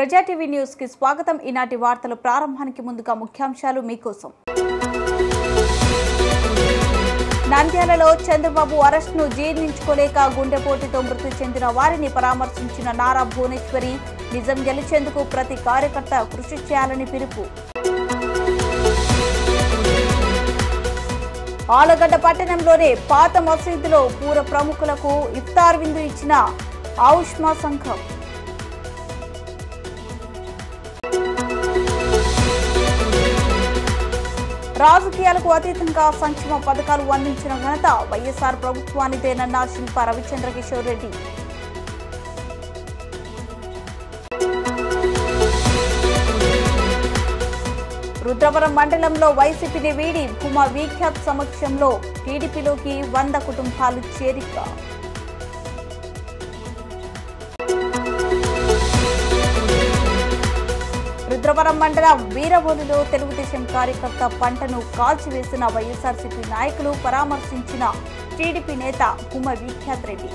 ప్రజా టీవీ న్యూస్కి స్వాగతం. ఈనాటి వార్తలు ప్రారంభానికి ముందుగా ముఖ్యాంశాలు మీకోసం. నంద్యాలలో చంద్రబాబు అరెస్ట్ను జీర్ణించుకోలేక గుండెపోటుతో మృతి చెందిన వారిని పరామర్శించిన నారా భువనేశ్వరి నిజం గెలిచేందుకు ప్రతి కార్యకర్త కృషి చేయాలని పిలుపు. ఆలగడ్డ పట్టణంలోనే పాత మసీదులో పూర ప్రముఖులకు ఇఫ్తార్ విందు ఇచ్చిన ఆయుష్మా సంఘం. రాజకీయాలకు అతీతంగా సంక్షేమ పథకాలు అందించిన ఘనత వైఎస్ఆర్ ప్రభుత్వానిదేనన్న శిల్ప రవిచంద్ర కిషోర్ రెడ్డి. రుద్రవరం మండలంలో వైసీపీని వీడి భూమా వీఖ్యాత్ సమక్షంలో టీడీపీలోకి వంద కుటుంబాలు చేరిక. రుద్రవరం మండలం వీరవోలులో తెలుగుదేశం కార్యకర్త పంటను కాల్చివేసిన వైఎస్ఆర్సీపీ నాయకులు పరామర్శించిన టీడీపీ నేత భూమ విఖ్యాత్ రెడ్డి.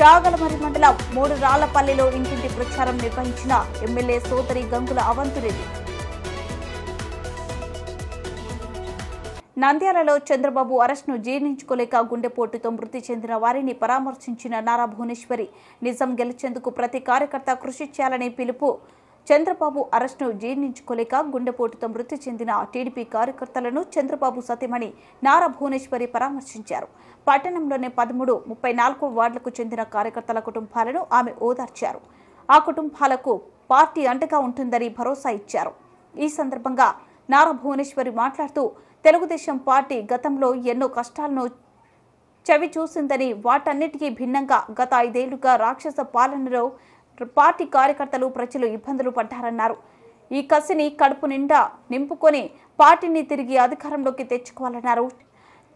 చాగలమరి మండలం మూడు రాళ్ళపల్లిలో ఇంటింటి ప్రచారం నిర్వహించిన ఎమ్మెల్యే సోదరి గంగుల అవంతిరెడ్డి. నంద్యాలలో చంద్రబాబు అరెస్ట్ను జీర్ణించుకోలేక గుండెపోటుతో మృతి చెందిన వారిని పరామర్శించిన నారా భువనేశ్వరి నిజం గెలిచేందుకు ప్రతి కార్యకర్త కృషి చేయాలనే పిలుపు చంద్రబాబు అరెస్ట్ను జీర్ణించుకోలేక గుండెపోటుతో మృతి చెందిన టీడీపీ కార్యకర్తలను చంద్రబాబు సతీమణి నారా భువనేశ్వరి పరామర్శించారు. పట్టణంలోని పదమూడు ముప్పై నాలుగు వార్డులకు చెందిన కార్యకర్తల కుటుంబాలను ఆమె ఓదార్చారు. ఆ కుటుంబాలకు పార్టీ అండగా ఉంటుందని భరోసా ఇచ్చారు. ఈ సందర్భంగా నారా భువనేశ్వరి మాట్లాడుతూ తెలుగుదేశం పార్టీ గతంలో ఎన్నో కష్టాలను చవి చూసిందని వాటన్నిటికీ భిన్నంగా గత ఐదేళ్ళుగా రాక్షస పాలనలో పార్టీ కార్యకర్తలు ప్రజలు ఇబ్బందులు పడ్డారన్నారు. ఈ కసిని కడుపు నిండా నింపుకొని పార్టీని తిరిగి అధికారంలోకి తెచ్చుకోవాలన్నారు.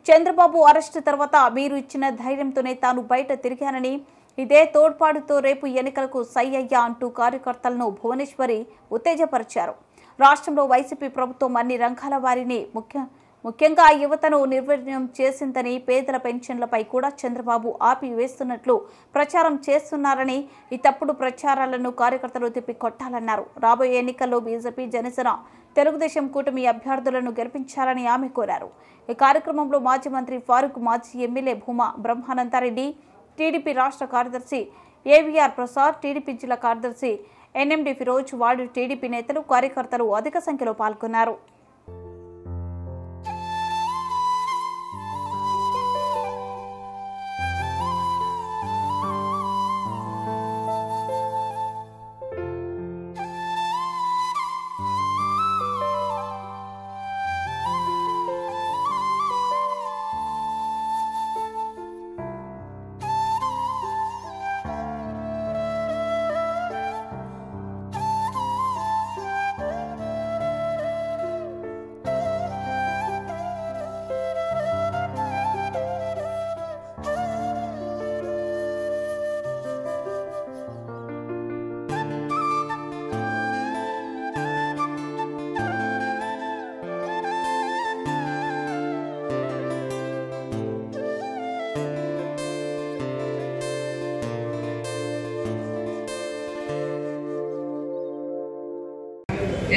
చంద్రబాబు అరెస్టు తర్వాత మీరు ఇచ్చిన ధైర్యంతోనే తాను బయట తిరిగానని ఇదే తోడ్పాటుతో రేపు ఎన్నికలకు సై అయ్యా అంటూ కార్యకర్తలను భువనేశ్వరి ఉత్తేజపరిచారు. రాష్ట్రంలో వైసీపీ ప్రభుత్వం అన్ని రంగాల వారిని ముఖ్య ముఖ్యంగా యువతను నిర్వీర్యం చేసిందని పేదల పెన్షన్లపై కూడా చంద్రబాబు ఆపివేస్తున్నట్లు ప్రచారం చేస్తున్నారని ఈ తప్పుడు ప్రచారాలను కార్యకర్తలు తిప్పికొట్టాలన్నారు. రాబోయే ఎన్నికల్లో బీజేపీ జనసేన తెలుగుదేశం కూటమి అభ్యర్థులను గెలిపించాలని ఆమె కోరారు. ఈ కార్యక్రమంలో మాజీ మంత్రి ఫారూక్ మాజీ ఎమ్మెల్యే భూమా బ్రహ్మానందారెడ్డి టీడీపీ రాష్ట్ర కార్యదర్శి ఏవీఆర్ ప్రసాద్ టీడీపీ జిల్లా కార్యదర్శి ఎన్ఎండి ఫిరోజ్ వార్డు టీడీపీ నేతలు కార్యకర్తలు అధిక సంఖ్యలో పాల్గొన్నారు.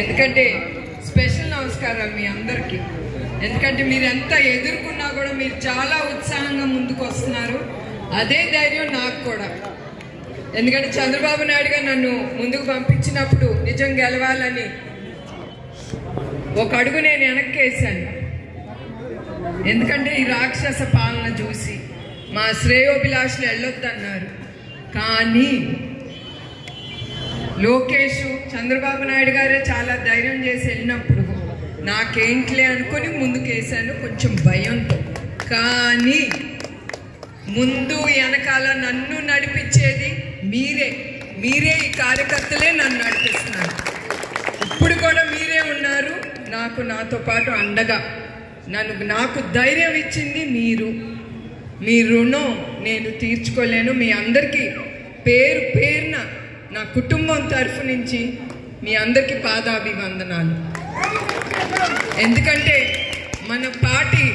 ఎందుకంటే స్పెషల్ నమస్కారం మీ అందరికీ. ఎందుకంటే మీరు ఎంత ఎదుర్కొన్నా కూడా మీరు చాలా ఉత్సాహంగా ముందుకు వస్తున్నారు. అదే ధైర్యం నాకు కూడా. ఎందుకంటే చంద్రబాబు నాయుడు గారు నన్ను ముందుకు పంపించినప్పుడు నిజం గెలవాలని ఒక అడుగు నేను వెనక్కి వేశాను ఎందుకంటే ఈ రాక్షస పాలన చూసి మా శ్రేయోభిలాషులు వెళ్ళొద్దన్నారు. కానీ లోకేష్ చంద్రబాబు నాయుడు గారే చాలా ధైర్యం చేసి వెళ్ళినప్పుడు నాకేంట్లే అనుకుని ముందుకేసాను కొంచెం భయంతో. కానీ ముందు వెనకాల నన్ను నడిపించేది మీరే. మీరే ఈ కార్యకర్తలే నన్ను నడిపిస్తున్నారు. ఇప్పుడు కూడా మీరే ఉన్నారు నాకు నాతో పాటు అండగా. నన్ను నాకు ధైర్యం ఇచ్చింది మీరు. మీ రుణం నేను తీర్చుకోలేను. మీ అందరికీ పేరు పేరున నా కుటుంబం తరఫు నుంచి మీ అందరికీ పాదాభివందనాలు. ఎందుకంటే మన పార్టీ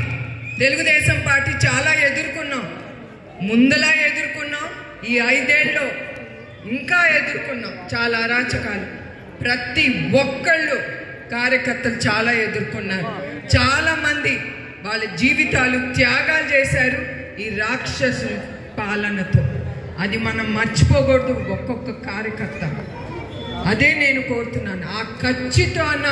తెలుగుదేశం పార్టీ చాలా ఎదుర్కొన్నాం. ముందలా ఎదుర్కొన్నాం ఈ ఐదేళ్ళు ఇంకా ఎదుర్కొన్నాం చాలా అరాచకాలు. ప్రతి ఒక్కళ్ళు కార్యకర్తలు చాలా ఎదుర్కొన్నారు. చాలా మంది వాళ్ళ జీవితాలు త్యాగాలు చేశారు ఈ రాక్షసు పాలనతో. అది మనం మర్చిపోకూడదు ఒక్కొక్క కార్యకర్త అదే నేను కోరుతున్నాను. ఆ ఖచ్చితమైన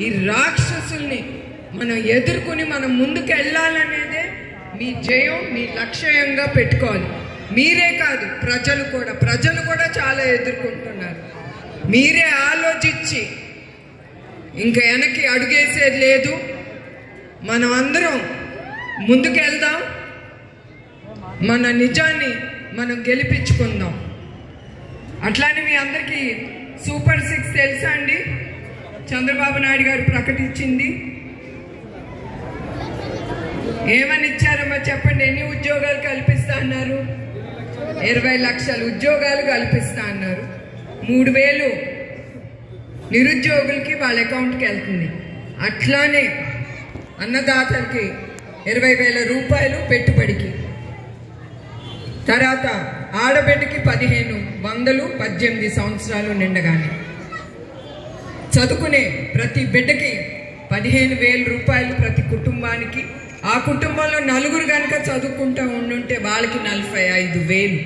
ఈ రాక్షసుల్ని మనం ఎదుర్కొని మనం ముందుకు వెళ్ళాలనేదే మీ జయం మీ లక్ష్యంగా పెట్టుకోవాలి. మీరే కాదు ప్రజలు కూడా. ప్రజలు కూడా చాలా ఎదుర్కొంటున్నారు. మీరే ఆలోచించి ఇంకా వెనక్కి అడుగేసేది లేదు. మనం అందరం ముందుకెళ్దాం మన నిజాన్ని మనం గెలిపించుకుందాం. అట్లానే మీ అందరికీ సూపర్ సిక్స్ తెలుసా అండి? చంద్రబాబు నాయుడు గారు ప్రకటించింది. ఏమని ఇచ్చారమ్మా చెప్పండి. ఎన్ని ఉద్యోగాలు కల్పిస్తా అన్నారు? ఇరవై లక్షల ఉద్యోగాలు కల్పిస్తా అన్నారు. మూడు వేలు నిరుద్యోగులకి వాళ్ళ అకౌంట్కి వెళ్తుంది. అట్లానే అన్నదాతలకి ఇరవై వేల రూపాయలు పెట్టుబడికి. తర్వాత ఆడబిడ్డకి పదిహేను వందలు పద్దెనిమిది సంవత్సరాలు నిండగానే. చదువుకునే ప్రతి బిడ్డకి పదిహేను వేల రూపాయలు ప్రతి కుటుంబానికి. ఆ కుటుంబంలో నలుగురు కనుక చదువుకుంటూ ఉండుంటే వాళ్ళకి నలభై ఐదు వేలు.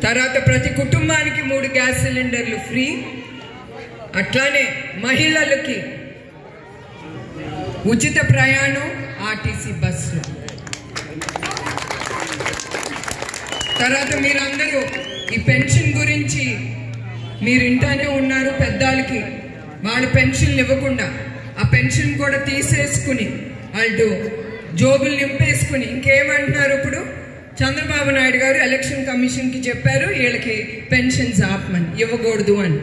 తర్వాత ప్రతి కుటుంబానికి మూడు గ్యాస్ సిలిండర్లు ఫ్రీ. అట్లానే మహిళలకి ఉచిత ప్రయాణం ఆర్టీసీ బస్సులు. తర్వాత మీరందరూ ఈ పెన్షన్ గురించి మీరు ఇంటానే ఉన్నారు పెద్దాలకి వాళ్ళ పెన్షన్లు ఇవ్వకుండా ఆ పెన్షన్ కూడా తీసేసుకుని వాళ్ళు జోబులు నింపేసుకుని ఇంకేమంటున్నారు ఇప్పుడు? చంద్రబాబు నాయుడు గారు ఎలక్షన్ కమిషన్కి చెప్పారు వీళ్ళకి పెన్షన్స్ ఆపమని ఇవ్వకూడదు అని.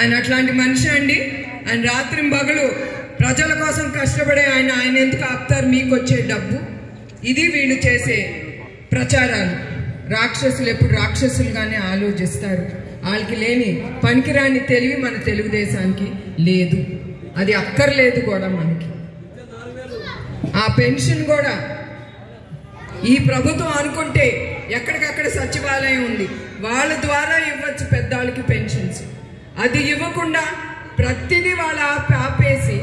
ఆయన అట్లాంటి మనిషి అండి. ఆయన రాత్రి పగలు ప్రజల కోసం కష్టపడే ఆయన ఆయన ఎందుకు ఆపుతారు? మీకు వచ్చే డబ్బు. ఇది వీళ్ళు చేసే ప్రచారాలు. రాక్షసులు ఎప్పుడు రాక్షసులుగానే ఆలోచిస్తారు. వాళ్ళకి లేని పనికిరాని తెలివి మన తెలుగుదేశానికి లేదు. అది అక్కర్లేదు కూడా మనకి. ఆ పెన్షన్ కూడా ఈ ప్రభుత్వం అనుకుంటే ఎక్కడికక్కడ సచివాలయం ఉంది. వాళ్ళ ద్వారా ఇవ్వచ్చు పెద్దవాళ్ళకి పెన్షన్స్. అది ఇవ్వకుండా ప్రతిదీ వాళ్ళ ఆపేసి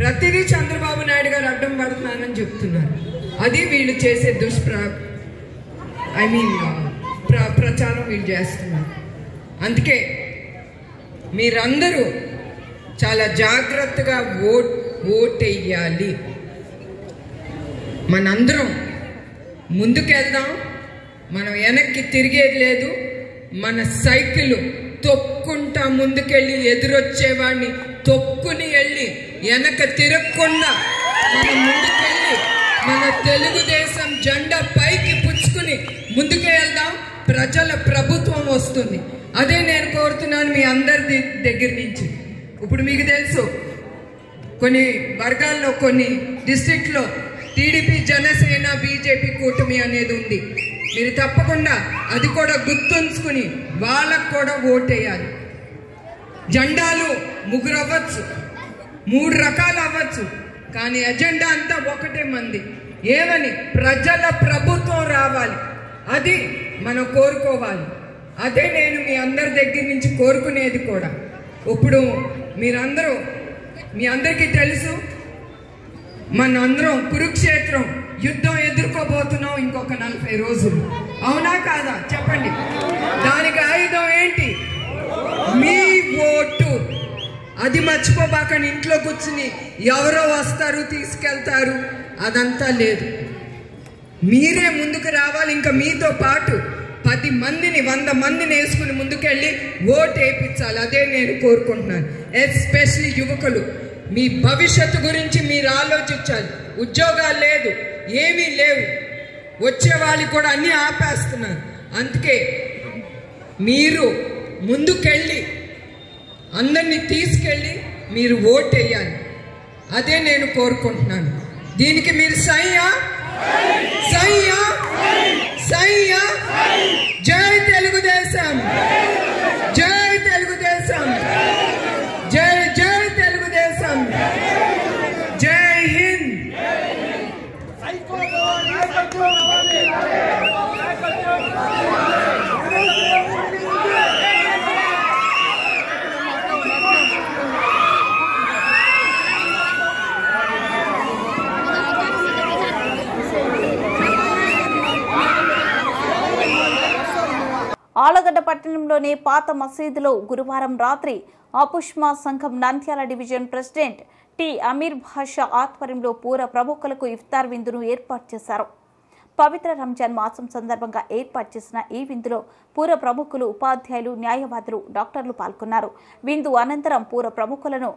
ప్రతిదీ చంద్రబాబు నాయుడు గారు అడ్డం పడుతున్నానని చెప్తున్నారు. అది వీళ్ళు చేసే దుష్ప్ర ఐ మీన్ uh, ప్ర ప్రచారం వీళ్ళు చేస్తున్నారు. అందుకే మీరందరూ చాలా జాగ్రత్తగా ఓట్ ఓటెయ్యాలి. మనందరం ముందుకెళ్దాం. మనం వెనక్కి తిరిగేది లేదు. మన సైకిల్ తొక్కుంటా ముందుకెళ్ళి ఎదురొచ్చేవాడిని తొక్కుని వెళ్ళి వెనక తిరగకుండా మనం ముందుకెళ్ళి మన తెలుగుదేశం జెండా పైకి పుచ్చుకుని ముందుకు వెళ్దాం. ప్రజల ప్రభుత్వం వస్తుంది. అదే నేను కోరుతున్నాను మీ అందరి దగ్గర నుంచి. ఇప్పుడు మీకు తెలుసు కొన్ని వర్గాల్లో కొన్ని డిస్ట్రిక్ట్లో టీడీపీ జనసేన బీజేపీ కూటమి అనేది ఉంది. మీరు తప్పకుండా అది కూడా గుర్తుంచుకుని వాళ్ళకు కూడా ఓటేయాలి. జెండాలు ముగ్గురు అవ్వచ్చు మూడు రకాలు అవ్వచ్చు కానీ ఎజెండా అంతా ఒకటే మంది. ఏమని? ప్రజల ప్రభుత్వం రావాలి. అది మనం కోరుకోవాలి. అదే నేను మీ అందరి దగ్గర నుంచి కోరుకునేది కూడా. ఇప్పుడు మీరందరూ మీ అందరికీ తెలుసు మనందరం కురుక్షేత్రం యుద్ధం ఎదుర్కోబోతున్నాం ఇంకొక నలభై రోజులు. అవునా కాదా? చెప్పండి. దానికి ఆయుధం ఏంటి? మీ ఓటు. అది మర్చిపోబాకని ఇంట్లో కూర్చుని ఎవరో వస్తారు తీసుకెళ్తారు అదంతా లేదు. మీరే ముందుకు రావాలి. ఇంకా మీతో పాటు పది మందిని వంద మందిని వేసుకుని ముందుకెళ్ళి ఓటు వేయించాలి అదే నేను కోరుకుంటున్నాను. ఎస్పెషలీ యువకులు మీ భవిష్యత్తు గురించి మీరు ఆలోచించాలి. ఉద్యోగాలు లేదు ఏమీ లేవు. వచ్చే వాళ్ళకి కూడా అన్నీ ఆపేస్తున్నారు. అందుకే మీరు ముందుకెళ్ళి అందరినీ తీసుకెళ్ళి మీరు ఓటు వేయాలి. అదే నేను కోరుకుంటున్నాను. దీనికి మీరు సయ్యా సయ్యా జై తెలుగుదేశం జై తెలుగుదేశం జై జై తెలుగుదేశం జై హింద్ సైకో నాయకత్వం రావాలి నాయకత్వం ఆలగడ్డ పట్టణంలోని పాత మసీదులో గురువారం రాత్రి ఆపుష్మా సంఘం Nandyal division president T Amir Basha ఆధ్వర్యంలో పూర ప్రముఖులకు ఇఫ్తార్ విందును ఏర్పాటు చేశారు. పవిత్ర రంజాన్ మాసం సందర్భంగా ఏర్పాటు చేసిన ఈ విందులో పూర ప్రముఖులు ఉపాధ్యాయులు న్యాయవాదులు డాక్టర్లు పాల్గొన్నారు. విందు అనంతరం పూర ప్రముఖులను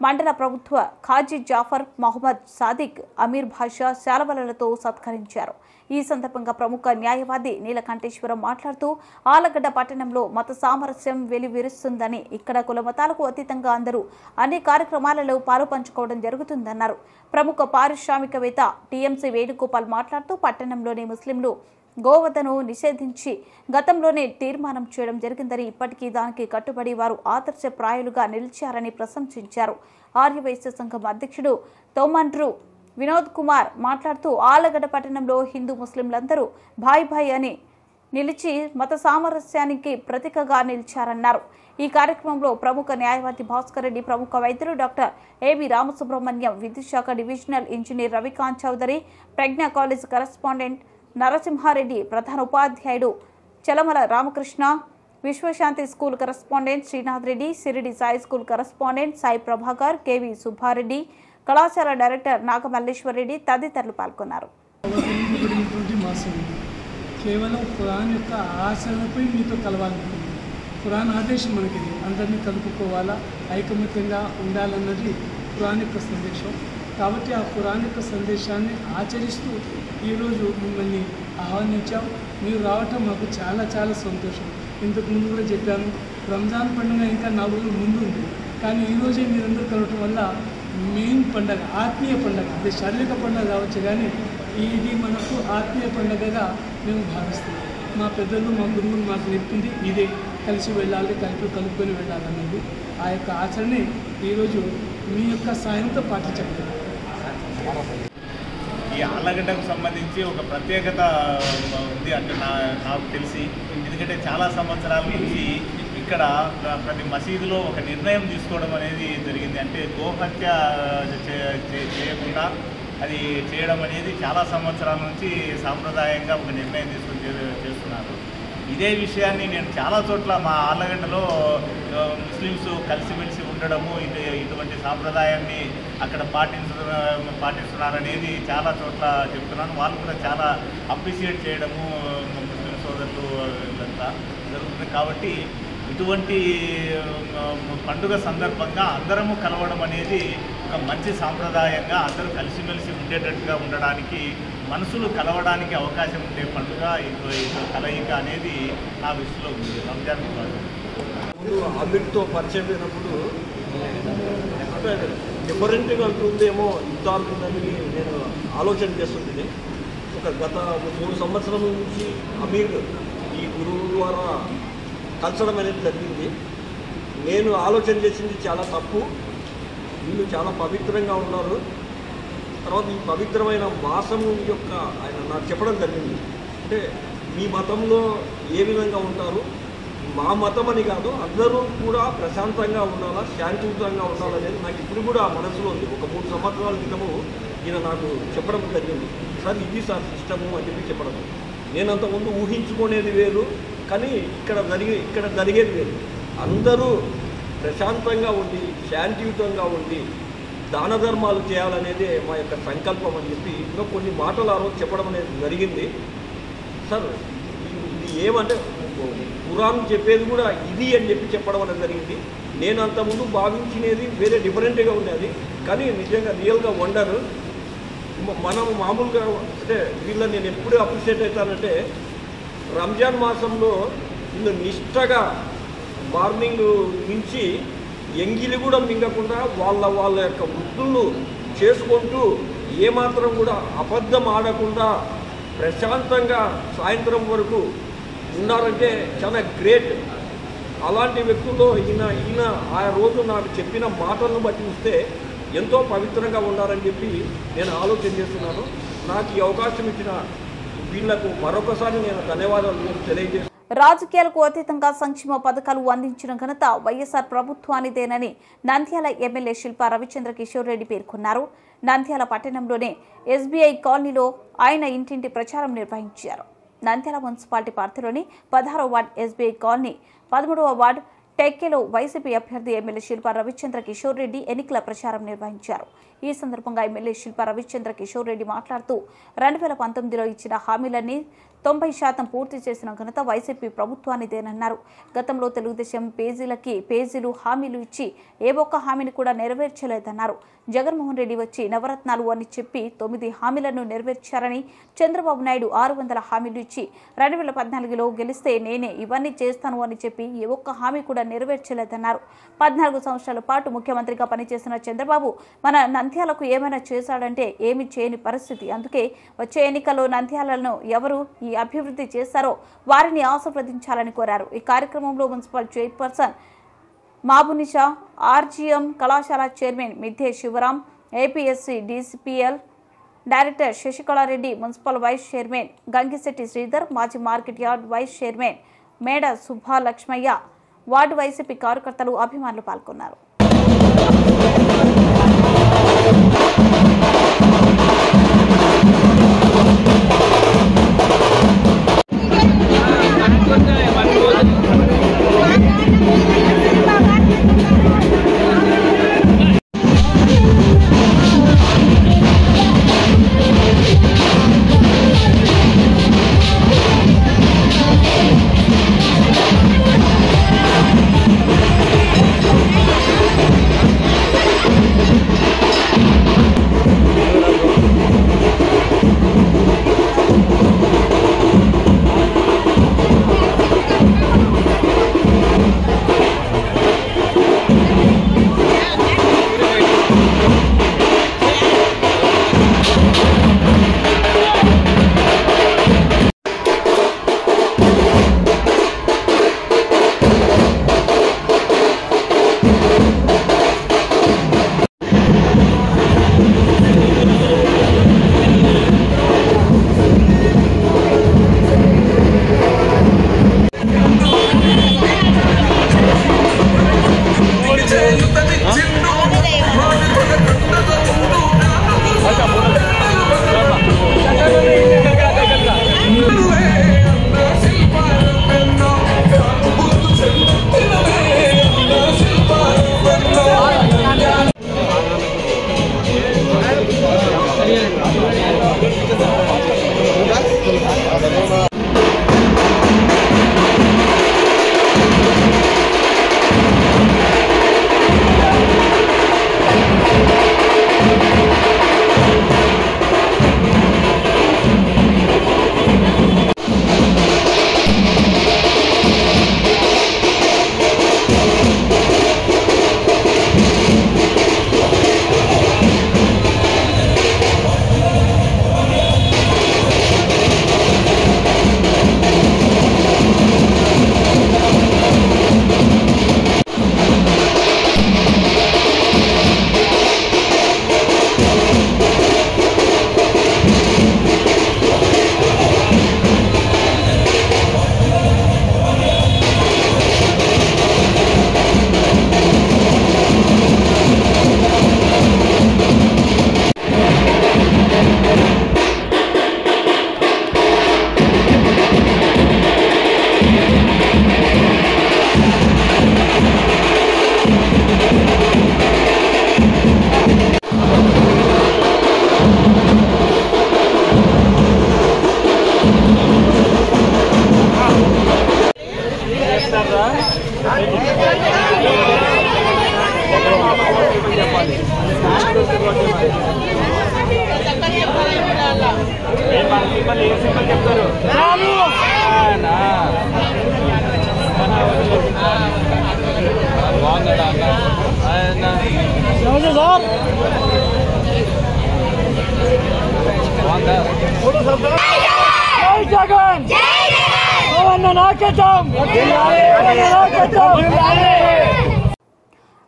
మండల ప్రభుత్వ ఖాజీ జాఫర్ మహమ్మద్ సాదిక్ అమీర్ భాషా శాలవలలతో సత్కరించారు. ఈ సందర్భంగా ప్రముఖ న్యాయవాది నీలకంఠేశ్వరం మాట్లాడుతూ ఆలగడ్డ పట్టణంలో మత సామరస్యం వెలివిరుస్తుందని ఇక్కడ కుల మతాలకు అతీతంగా అందరూ అన్ని కార్యక్రమాలలో పాలు పంచుకోవడం జరుగుతుందన్నారు. ప్రముఖ పారిశ్రామికవేత్త టీఎంసీ వేణుగోపాల్ మాట్లాడుతూ పట్టణంలోని ముస్లింలు గోవధను నిషేధించి గతంలోనే తీర్మానం చేయడం జరిగిందని ఇప్పటికీ దానికి కట్టుబడి వారు ఆదర్శప్రాయులుగా నిలిచారని ప్రశంసించారు. ఆర్యవైశ్య సంఘం అధ్యక్షుడు తోమండ్రు వినోద్ కుమార్ మాట్లాడుతూ ఆలగడ్డ పట్టణంలో హిందూ ముస్లింలందరూ భాయ్ భాయ్ అని నిలిచి మత సామరస్యానికి ప్రతీకగా నిలిచారన్నారు. ఈ కార్యక్రమంలో ప్రముఖ న్యాయవాది భాస్కర్ రెడ్డి ప్రముఖ వైద్యులు డాక్టర్ ఏవి రామసుబ్రహ్మణ్యం విద్యుత్ శాఖ divisional engineer Ravikanth Chowdary Pragna college correspondent Narasimha Reddy ప్రధాన ఉపాధ్యాయుడు. Chalamala Ramakrishna Viswashanti school correspondent Srinath Reddy Shirdi Sai school correspondent Sai Prabhakar K V Subba Reddy కళాశాల డైరెక్టర్ నాగమల్లేశ్వర్ రెడ్డి తదితరులు పాల్గొన్నారు. కేవలం ఖురాన్ యొక్క ఆచరణపై మీతో కలవాలనుకుంది ఖురాన్ ఆదేశం మనకి అందరినీ కలుపుకోవాలా? ఐకమత్యంగా ఉండాలన్నది ఖురాన్ యొక్క సందేశం. కాబట్టి ఆ ఖురాన్ యొక్క సందేశాన్ని ఆచరిస్తూ ఈరోజు మిమ్మల్ని ఆహ్వానించాం. మీరు రావటం మాకు చాలా చాలా సంతోషం. ఇంతకు ముందు కూడా చెప్పాను రంజాన్ పండుగ ఇంకా నాలుగు ముందు ఉంది. కానీ ఈరోజే మీరందరూ కలవటం వల్ల మెయిన్ పండగ ఆత్మీయ పండగ అది శారీరక పండగ కావచ్చు కానీ ఇది మనకు ఆత్మీయ పండగగా మేము భావిస్తాం మా పెద్దలు మా గురువులు మాకు నేర్పింది ఇదే. కలిసి వెళ్ళాలి కలిపి కలుపుకొని వెళ్ళాలనేది ఆ యొక్క ఆచరణే ఈరోజు మీ యొక్క సాయంతో పాటించండి. ఈ ఆళ్ళగడ్డకు సంబంధించి ఒక ప్రత్యేకత ఉంది అంటే నా నాకు తెలిసి. ఎందుకంటే చాలా సంవత్సరాల నుంచి ఇక్కడ ప్రతి మసీదులో ఒక నిర్ణయం తీసుకోవడం అనేది జరిగింది. అంటే గోహత్య చే- చేయకుండా అది చేయడం అనేది చాలా సంవత్సరాల నుంచి సాంప్రదాయంగా ఒక నిర్ణయం తీసుకొని చే- చేస్తున్నారు. ఇదే విషయాన్ని నేను చాలా చోట్ల మా ఆళ్ళగడ్డలో ముస్లిమ్స్ కలిసిమెలిసి ఉండడము ఇటు ఇటువంటి సాంప్రదాయాన్ని అక్కడ పాటించ పాటిస్తున్నారనేది చాలా చోట్ల చెప్తున్నాను. వాళ్ళు కూడా చాలా అప్రిషియేట్ చేయడము ముస్లిం సోదరులు ఇదంతా జరుగుతుంది. కాబట్టి ఇటువంటి పండుగ సందర్భంగా అందరము కలవడం అనేది ఒక మంచి సాంప్రదాయంగా అందరూ కలిసిమెలిసి ఉండేటట్టుగా ఉండడానికి మనసులు కలవడానికి అవకాశం ఉండే పండుగ ఇటు ఇది కలయిక అనేది నా దృష్టిలో ఉంది. రంజాన్ ముందు అమీర్తో పరిచయం అయినప్పుడు డిఫరెంట్గా ఉంటుందేమో ఇంత నేను ఆలోచన చేస్తుంది ఒక గత మూడు సంవత్సరం నుంచి అమీర్ ఈ గురువు ద్వారా కలచడం అనేది జరిగింది. నేను ఆలోచన చేసింది చాలా తప్పు. వీళ్ళు చాలా పవిత్రంగా ఉన్నారు. తర్వాత ఈ పవిత్రమైన మాసము యొక్క ఆయన నాకు చెప్పడం జరిగింది. అంటే మీ మతంలో ఏ విధంగా ఉంటారు? మా మతం అని కాదు అందరూ కూడా ప్రశాంతంగా ఉండాలా శాంతియుతంగా ఉండాలనేది నాకు ఇప్పుడు కూడా మనసులో ఉంది. ఒక మూడు సంవత్సరాల క్రితము ఈయన నాకు చెప్పడం జరిగింది. సార్ ఇది సార్ సిస్టము అని చెప్పి చెప్పడం. నేను అంతకుముందు ఊహించుకునేది వేరు కానీ ఇక్కడ జరిగే ఇక్కడ జరిగేది వేరు. అందరూ ప్రశాంతంగా ఉండి శాంతియుతంగా ఉండి దాన ధర్మాలు చేయాలనేదే మా యొక్క సంకల్పం అని చెప్పి ఇంకా కొన్ని మాటలు ఆ రోజు చెప్పడం అనేది జరిగింది. సార్ ఇది- ఏమంటే ఏమంటే పురాణం చెప్పేది కూడా ఇది అని చెప్పి చెప్పడం అనేది జరిగింది. నేను అంతకుముందు భావించినది వేరే డిఫరెంట్గా ఉండేది. కానీ నిజంగా రియల్గా వండరు. మనం మామూలుగా అంటే వీళ్ళని నేను ఎప్పుడు అప్రిషియేట్ అవుతానంటే రంజాన్ మాసంలో వీళ్ళు నిష్టగా మార్నింగ్ నుంచి ఎంగిలి కూడా మింగకుండా వాళ్ళ వాళ్ళ యొక్క వృత్తులను చేసుకుంటూ ఏమాత్రం కూడా అబద్ధం ఆడకుండా ప్రశాంతంగా సాయంత్రం వరకు ఉన్నారంటే చాలా గ్రేట్. అలాంటి వ్యక్తుల్లో ఈయన ఈయన ఆ రోజు నాకు చెప్పిన మాటలను బట్టి చూస్తే ఎంతో పవిత్రంగా ఉన్నారని చెప్పి నేను ఆలోచన చేస్తున్నాను. నాకు ఈ అవకాశం ఇచ్చిన వీళ్ళకు మరొకసారి నేను ధన్యవాదాలు తెలియజేస్తున్నాను. రాజకీయాలకు అతీతంగా సంక్షేమ పథకాలు అందించిన ఘనత వైఎస్ఆర్ ప్రభుత్వానిదేనని నంద్యాల ఎమ్మెల్యే శిల్పా రవిచంద్ర కిషోర్ రెడ్డి పేర్కొన్నారు. నంద్యాల పట్టణంలోనే ఎస్బీఐ కాలనీలో ఆయన ఇంటింటి ప్రచారం నిర్వహించారు. నంద్యాల మున్సిపాలిటీ పరిధిలోని పదహారవ వార్డు ఎస్బీఐ కాలనీ పదమూడవ వార్డు టెక్కేలో వైసీపీ అభ్యర్థి ఎమ్మెల్యే శిల్పా రవిచంద్ర కిషోర్ రెడ్డి ఎన్నికల ప్రచారం నిర్వహించారు. ఈ సందర్భంగా ఎమ్మెల్యే శిల్పా రవిచంద్ర కిషోర్ రెడ్డి మాట్లాడుతూ రెండు వేల పంతొమ్మిదిలో ఇచ్చిన హామీలన్నీ తొంభై శాతం పూర్తి చేసిన ఘనత వైసీపీ ప్రభుత్వానిదేనన్నారు గతంలో తెలుగుదేశం పేజీలకి పేజీలు హామీలు ఇచ్చి ఏ ఒక్క హామీని కూడా నెరవేర్చలేదన్నారు. జగన్మోహన్ రెడ్డి వచ్చి నవరత్నాలు అని చెప్పి తొమ్మిది హామీలను నెరవేర్చారని చంద్రబాబు నాయుడు ఆరు వందల హామీలు ఇచ్చి రెండు వేల పద్నాలుగులో గెలిస్తే నేనే ఇవన్నీ చేస్తాను అని చెప్పి ఏ ఒక్క హామీ కూడా నెరవేర్చలేదన్నారు. పద్నాలుగు సంవత్సరాల పాటు ముఖ్యమంత్రిగా పనిచేసిన చంద్రబాబు మన నంద్యాలకు ఏమైనా చేశాడంటే ఏమి చేయని పరిస్థితి. అందుకే వచ్చే ఎన్నికల్లో నంద్యాలను ఎవరు ఈ అభివృద్ధి చేశారో వారిని ఆశీర్వదించాలని కోరారు. ఈ కార్యక్రమంలో మున్సిపల్ చైర్పర్సన్ మాబునిషా ఆర్జీఎం కళాశాల chairman Mithe Sivaram APSC DCPL director Sasikala Reddy municipal vice chairman Gangisetti Sridhar మాజీ మార్కెట్ యార్డ్ వైస్ చైర్మన్ మేడ సుబ్బాలక్ష్మయ్య వార్డు వైసీపీ కార్యకర్తలు అభిమానులు పాల్గొన్నారు. Thank you.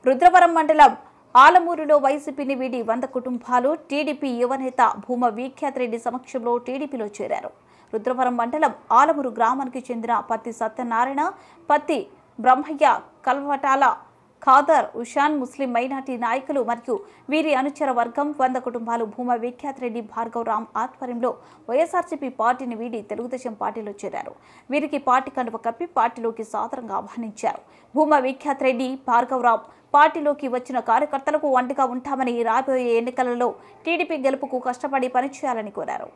రుద్రవరం మండలం ఆలమూరులో వైసీపీని వీడి వంద కుటుంబాలు టీడీపీ యువనేత భూమ వీఖ్యాత్ రెడ్డి సమక్షంలో టీడీపీలో చేరారు. రుద్రవరం మండలం ఆలమూరు గ్రామానికి చెందిన పత్తి సత్యనారాయణ పత్తి బ్రహ్మయ్య కల్వటాల ఖాదర్ ఉషాన్ ముస్లిం మైనార్టీ నాయకులు మరియు వీరి అనుచర వర్గం వంద కుటుంబాలు భూమా విఖ్యాత్ రెడ్డి భార్గవ్ రామ్ ఆధ్వర్యంలో వైఎస్ఆర్సీపీ పార్టీని వీడి తెలుగుదేశం పార్టీలో చేరారు. వీరికి పార్టీ కండువ కప్పి పార్టీలోకి సాదరంగా ఆహ్వానించారు. భూమా విఖ్యాత్ రెడ్డి భార్గవ్ రామ్ పార్టీలోకి వచ్చిన కార్యకర్తలకు వంటగా ఉంటామని రాబోయే ఎన్నికలలో టీడీపీ గెలుపుకు కష్టపడి పనిచేయాలని కోరారు.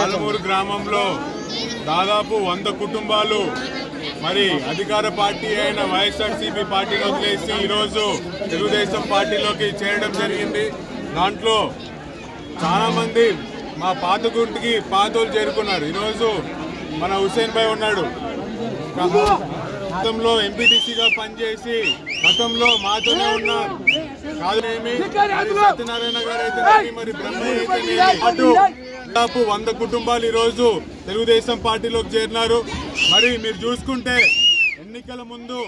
ఆలమూరు గ్రామంలో దాదాపు వంద కుటుంబాలు మరి అధికార పార్టీ అయిన వైఎస్ఆర్సీపీ పార్టీని వదిలేసి ఈరోజు తెలుగుదేశం పార్టీలోకి చేరడం జరిగింది. దాంట్లో చాలామంది మా పాత గుంటికి పాతోలు చేరుకున్నారు. ఈరోజు మన హుసేన్ భాయ్ ఉన్నాడు. గతంలో ఎంపీటీసీగా పనిచేసి గతంలో మాతోనే ఉన్న కాదునేమి సత్యనారాయణ గారు అయితే మరి బ్రహ్మయ్య అటు దాదాపు వంద కుటుంబాలు ఈ రోజు తెలుగుదేశం పార్టీలోకి చేరినారు. మరి మీరు చూసుకుంటే ఎన్నికల ముందు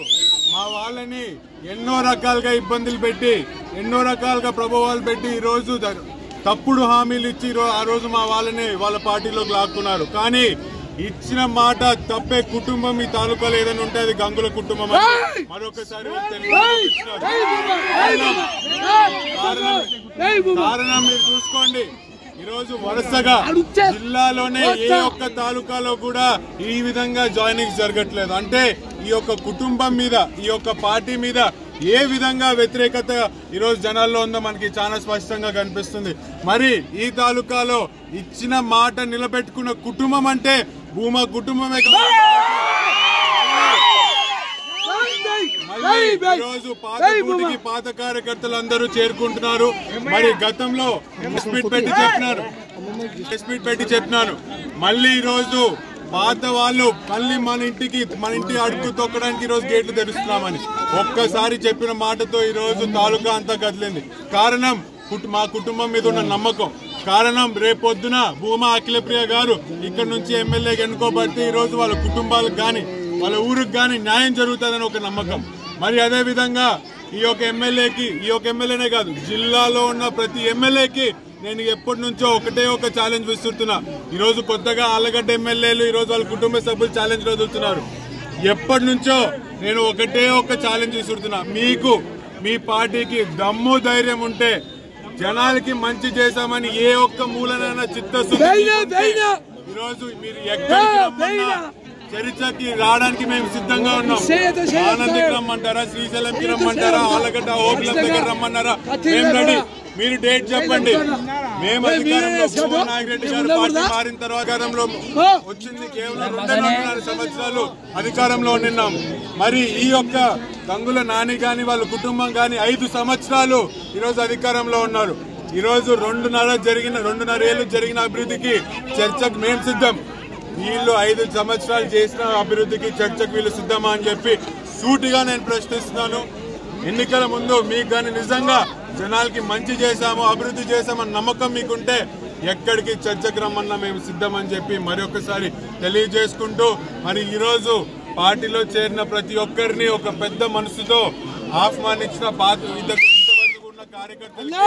మా వాళ్ళని ఎన్నో రకాలుగా ఇబ్బందులు పెట్టి ఎన్నో రకాలుగా ప్రభావాలు పెట్టి ఈ రోజు ద- తప్పుడు హామీలు ఇచ్చి ఆ రోజు మా వాళ్ళని వాళ్ళ పార్టీలోకి లాక్కున్నారు. కానీ ఇచ్చిన మాట తప్పే కుటుంబం ఈ తాలూకాలో ఏదైనా ఉంటే అది గంగుల కుటుంబం అని మరొకసారి కారణం మీరు చూసుకోండి. ఈరోజు వరుసగా జిల్లాలోనే ఏ ఒక్క తాలూకాలో కూడా ఈ విధంగా జాయినింగ్ జరగట్లేదు. అంటే ఈ యొక్క కుటుంబం మీద ఈ యొక్క పార్టీ మీద ఏ విధంగా వ్యతిరేకత ఈరోజు జనాల్లో ఉందో మనకి చాలా స్పష్టంగా కనిపిస్తుంది. మరి ఈ తాలూకాలో ఇచ్చిన మాట నిలబెట్టుకున్న కుటుంబం అంటే భూమా కుటుంబమే ఈరోజు పాత గూటికి పాత కార్యకర్తలు అందరూ చేరుకుంటున్నారు. మరి గతంలో మీట్ పెట్టి చెప్పినారు. మీట్ పెట్టి చెప్పినాను మళ్ళీ ఈ రోజు పాత వాళ్ళు మళ్ళీ మన ఇంటికి మన ఇంటి అడుగు తొక్కడానికి ఈ రోజు గేట్లు తెరుస్తున్నామని ఒక్కసారి చెప్పిన మాటతో ఈ రోజు తాలూకా అంతా కదిలింది. కారణం మా కుటుంబం మీద ఉన్న నమ్మకం. కారణం రేపొద్దున భూమా అఖిలప్రియ గారు ఇక్కడ నుంచి ఎమ్మెల్యేగా ఎన్నుకోబడితే ఈ రోజు వాళ్ళ కుటుంబాలకు గాని వాళ్ళ ఊరికి గాని న్యాయం జరుగుతుందని ఒక నమ్మకం. మరి అదే విధంగా ఈ యొక్క ఎమ్మెల్యేకి ఈ యొక్క ఎమ్మెల్యేనే కాదు జిల్లాలో ఉన్న ప్రతి ఎమ్మెల్యేకి నేను ఎప్పటి నుంచో ఒకటే ఒక ఛాలెంజ్ విస్తున్నా ఈ రోజు కొత్తగా ఆలగడ్డ ఎమ్మెల్యేలు ఈ రోజు వాళ్ళ కుటుంబ సభ్యులు ఛాలెంజ్ వదులుతున్నారు ఎప్పటి నుంచో నేను ఒకటే ఒక ఛాలెంజ్ విసురుతున్నా. మీకు మీ పార్టీకి దమ్ము ధైర్యం ఉంటే జనాలకి మంచి చేశామని ఏ ఒక్క మూలనైనా చిత్తశుద్ధి ఈరోజు మీరు రమ్మన్నా చరిత్రకి రావడానికి మేము సిద్ధంగా ఉన్నాం. ఆనందికి రమ్మంటారా శ్రీశైలంకి రమ్మంటారా ఆలగడ్డ ఓట్ల దగ్గర రమ్మన్నారా? మేము రెడీ. మీరు డేట్ చెప్పండి. మేము అధికారంలో నాగిరెడ్డి గారు పార్టీ మారిన తర్వాత అధికారంలో వచ్చింది కేవలం రెండున్నర సంవత్సరాలు అధికారంలో నిన్నాం. మరి ఈ యొక్క గంగుల నాని గాని వాళ్ళ కుటుంబం గాని ఐదు సంవత్సరాలు ఈరోజు అధికారంలో ఉన్నారు. ఈ రోజు రెండున్నర జరిగిన రెండున్నర ఏళ్ళు జరిగిన అభివృద్ధికి చర్చకు మేము సిద్ధం. వీళ్ళు ఐదు సంవత్సరాలు చేసిన అభివృద్ధికి చర్చకు వీళ్ళు సిద్ధమా అని చెప్పి సూటిగా నేను ప్రశ్నిస్తున్నాను. ఎన్నికల ముందు మీకు కానీ నిజంగా జనాలకి మంచి చేశాము అభివృద్ధి చేశామని నమ్మకం మీకుంటే ఎక్కడికి చర్చకు రమ్మన్నా మేము సిద్ధమని చెప్పి మరొకసారి తెలియజేసుకుంటూ మరి ఈరోజు పార్టీలో చేరిన ప్రతి ఒక్కరిని ఒక పెద్ద మనసుతో ఆహ్వానించిన పాత ఇంతవరకు ఉన్న కార్యకర్తలు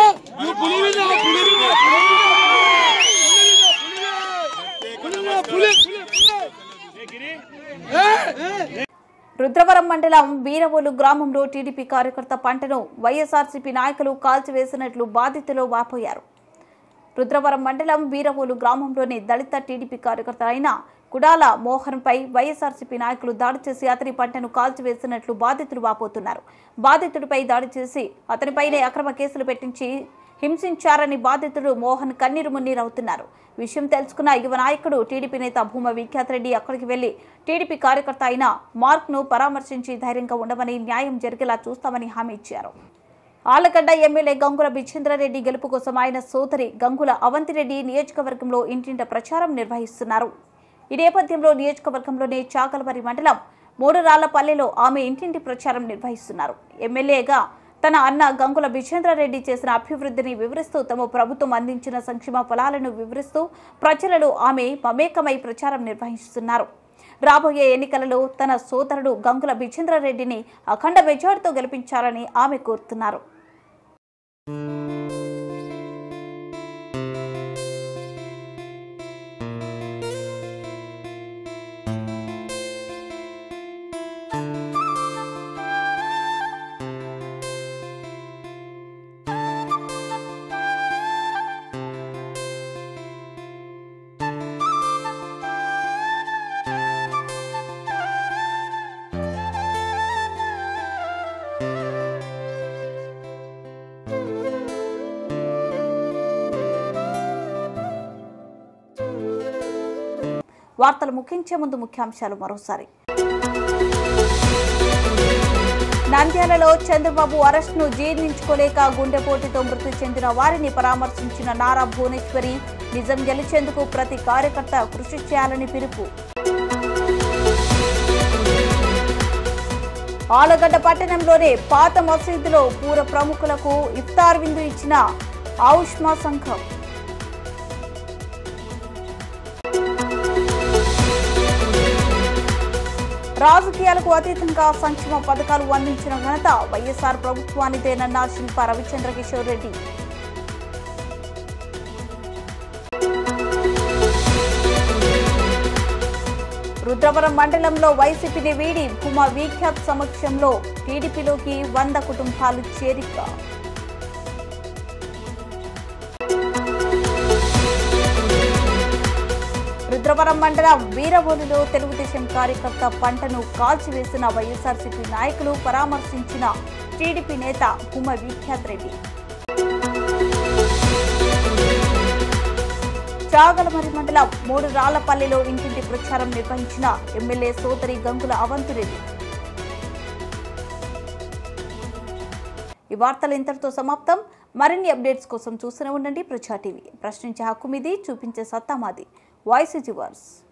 రుద్రవరం మండలం వీరవోలు గ్రామంలో టీడీపీ కార్యకర్త పంటను వైఎస్ఆర్సీపీ నాయకులు కాల్చివేసినట్లు బాధితులు వాపోయారు. రుద్రవరం మండలం వీరవోలు గ్రామంలోని దళిత టీడీపీ కార్యకర్త అయిన కుడాల మోహన్పై వైఎస్ఆర్సీపీ నాయకులు దాడి చేసి అతని పంటను కాల్చివేసినట్లు బాధితులు వాపోతున్నారు. బాధితుడిపై దాడి చేసి అతనిపైనే అక్రమ కేసులు పెట్టించి హింసించారని బాధితుడు మోహన్ కన్నీరు మున్నీరవుతున్నారు విషయం తెలుసుకున్న యువ నాయకుడు టీడీపీ నేత భూమ విఖ్యాత్ రెడ్డి అక్కడికి వెళ్ళి టీడీపీ కార్యకర్త అయిన మార్క్ను పరామర్శించి ధైర్యంగా ఉండమని న్యాయం జరిగేలా చూస్తామని హామీ ఇచ్చారు. ఆలగడ్డ ఎమ్మెల్యే గంగుల బిచ్చేంద్రారెడ్డి గెలుపు కోసం ఆయన సోదరి గంగుల అవంతిరెడ్డి నియోజకవర్గంలో ఇంటింట ప్రచారం నిర్వహిస్తున్నారు. ఈ నేపథ్యంలో నియోజకవర్గంలోని చాకలవరి మండలం మూడురాళ్ళపల్లెలో ఆమె ఇంటింటి ప్రచారం నిర్వహిస్తున్నారు. ఎమ్మెల్యేగా తన అన్న గంగుల విజేంద్రారెడ్డి చేసిన అభివృద్ధిని వివరిస్తూ తమ ప్రభుత్వం అందించిన సంక్షేమ ఫలాలను వివరిస్తూ ప్రజలలో ఆమె మమేకమై ప్రచారం నిర్వహిస్తున్నారు. రాబోయే ఎన్నికలలో తన సోదరుడు గంగుల విజేంద్రారెడ్డిని అఖండ మెజార్టీతో గెలిపించాలని ఆమె కోరుతున్నారు. వార్తలు ముగించే ముందు ముఖ్యాంశాలు మరోసారి. నంద్యాలలో చంద్రబాబు అరెస్ట్ను జీర్ణించుకోలేక గుండెపోటుతో మృతి చెందిన వారిని పరామర్శించిన నారా భువనేశ్వరి నిజం గెలిచేందుకు ప్రతి కార్యకర్త కృషి చేయాలని పిలుపు. ఆలగడ్డ పట్టణంలోనే పాత మసీదులో పూర ప్రముఖులకు ఇఫ్తార్ విందు ఇచ్చిన ఆయుష్మా సంఘం. రాజకీయాలకు అతీతంగా సంక్షేమ పథకాలు అందించిన ఘనత వైఎస్ఆర్ ప్రభుత్వానిదేనన్న శిల్ప రవిచంద్ర కిషోర్ రెడ్డి. రుద్రవరం మండలంలో వైసీపీని వీడి భూమా వీఖ్యాత్ సమక్షంలో టీడీపీలోకి వంద కుటుంబాలు చేరిక. పోలవరం మండలం వీరవోలులో తెలుగుదేశం కార్యకర్త పంటను కాల్చివేసిన వైఎస్ఆర్సీపీ నాయకులు పరామర్శించిన టీడీపీ నేత భూమ విఖ్యాత్ రెడ్డి. చాగలమరి మండలం మూడు రాళ్ళపల్లిలో ఇంటింటి ప్రచారం నిర్వహించిన ఎమ్మెల్యే సోదరి గంగుల అవంతిరెడ్డి. ఈ వార్తలు ఇంతటితో సమాప్తం. మరిన్ని అప్డేట్స్ కోసం చూస్తూనే ఉండండి ప్రజా టీవీ. ప్రశ్నించే హక్కు మీది చూపించే సత్తా మాది. Vice versa.